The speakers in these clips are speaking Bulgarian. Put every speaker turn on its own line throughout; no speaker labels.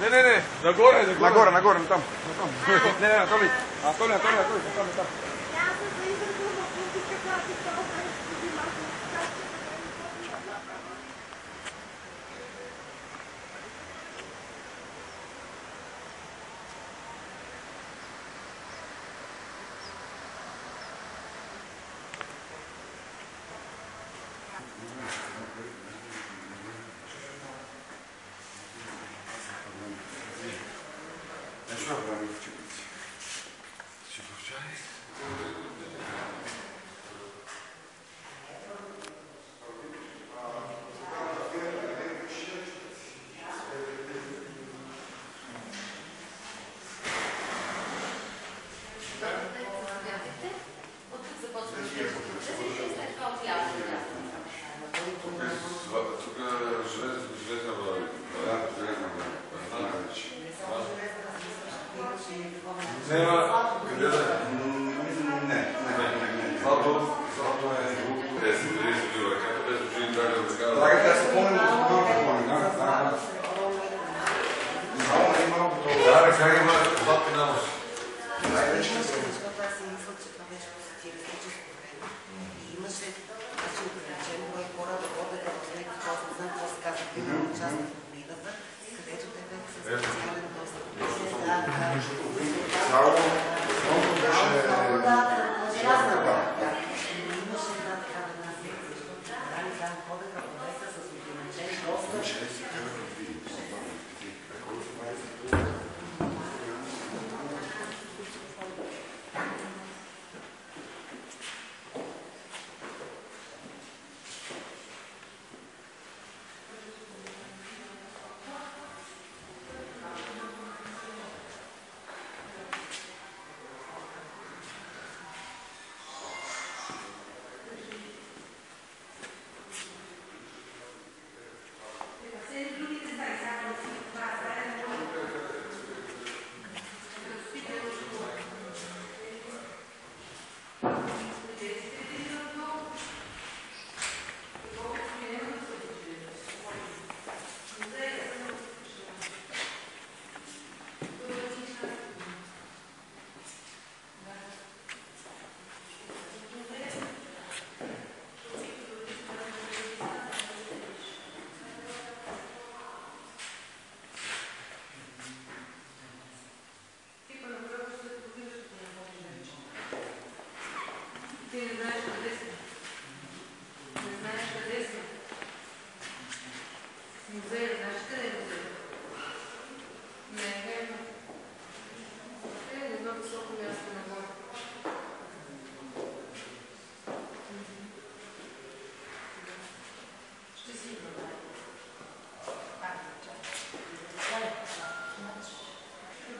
Не, не, не, нагоре, нагоре.
Нагоре, нагоре, там. Не, не, Анатолий. Анатолий, Анатолий, Анатолий, там, там.
Хорошо,
Абрамович. Все, повторяй.
Nema, къде да е?
Не, не, не, не.
Злато, злато е друго. 10, 30 лева. Както беше господин Драган така.
Драга, тя се помни от процедурата, помни, да, да, да. Само не има работа.
Да, бе, как има злато на нос.
Защото аз си мисля, че това беше посетили историческо време. И имаше значи, ограничен брой хора да ходят в някакви аз не знам какво се казва, на фамилията, където те бяха с специален достъп.
Само, основното беше...
Имаше една такава една секция, човека с ограничен.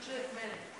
Legit minute.